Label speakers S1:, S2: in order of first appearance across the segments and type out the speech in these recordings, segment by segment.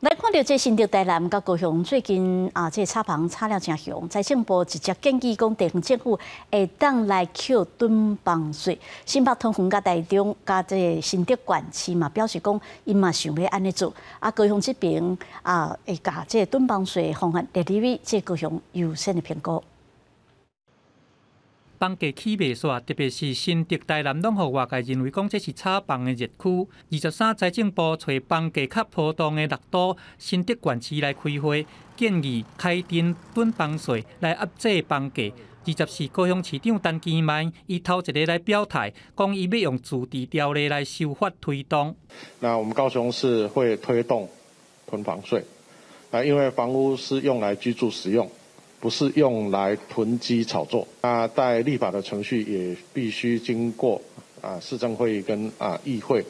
S1: 来看到这新竹台南甲高雄最近啊，这炒房炒了真凶，财政部直接建议讲地方政府会当来扣囤房税。新北通风甲台中甲这新竹管区嘛，表示讲伊嘛想要安尼做。啊，高雄这边啊，会甲这囤房税方案列入为这高雄优先的评估。
S2: 房价起袂煞，特别是新竹台南，拢互外界认为讲这是炒房的热区。二十三财政部找房价较波动的六都新竹县市来开会，建议开征囤房税来压制房价。二十四高雄市长陈其迈伊头一日来表态，讲伊要用自治条例来修法推动。
S3: 那我们高雄市会推动囤房税，啊，因为房屋是用来居住使用。不是用来囤积炒作。那在立法的程序也必须经过啊市政会议跟啊议会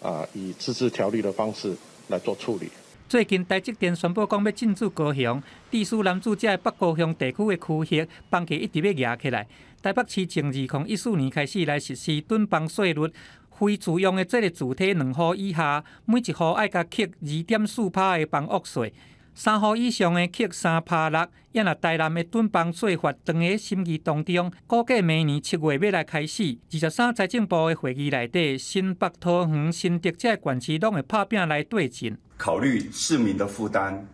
S3: 啊以自治条例的方式来做处理。
S2: 最近台积电宣布讲要进驻高雄，地属男主在北高雄地区的区域房价一直要压起来。台北市从二零一四年开始来实施囤房税率，非自用的这个主体两户以下，每一户要加扣二点四趴的房屋税。三户以上的扣三趴六，也若台南的囤房税法当在审议当中，估计明年七月要来开始。二十三财政部的会议内底，新北、桃园、新竹这县市拢会拍拼来对阵。
S4: 考虑市民的负担，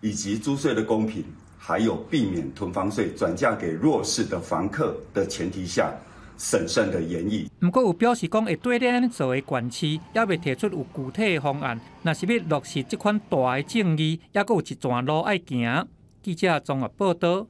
S4: 以及租税的公平，还有避免囤房税转嫁给弱势的房客的前提下。审慎的演绎。
S2: 不过有表示讲会对咱做的管区，也未提出有具体的方案。若是要落实这款大的正义，也阁有一段路要行。记者综合报道。